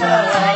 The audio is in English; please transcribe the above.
Jerusalem.